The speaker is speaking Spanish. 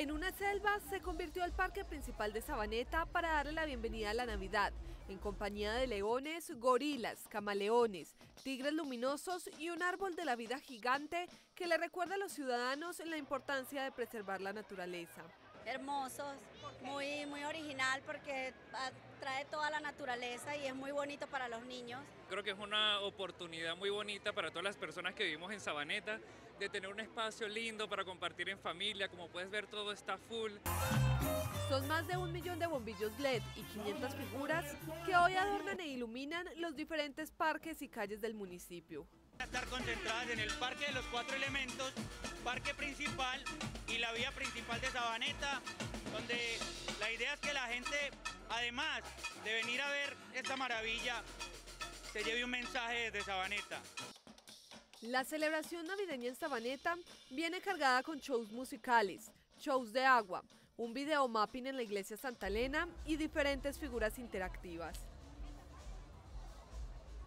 En una selva se convirtió el parque principal de Sabaneta para darle la bienvenida a la Navidad, en compañía de leones, gorilas, camaleones, tigres luminosos y un árbol de la vida gigante que le recuerda a los ciudadanos la importancia de preservar la naturaleza hermosos, muy, muy original porque trae toda la naturaleza y es muy bonito para los niños. Creo que es una oportunidad muy bonita para todas las personas que vivimos en Sabaneta de tener un espacio lindo para compartir en familia, como puedes ver todo está full. Son más de un millón de bombillos LED y 500 figuras que hoy adornan e iluminan los diferentes parques y calles del municipio. Estar concentradas en el Parque de los Cuatro Elementos, parque principal y la vía principal de Sabaneta, donde la idea es que la gente, además de venir a ver esta maravilla, se lleve un mensaje desde Sabaneta. La celebración navideña en Sabaneta viene cargada con shows musicales, shows de agua, un video mapping en la iglesia Santa Elena y diferentes figuras interactivas.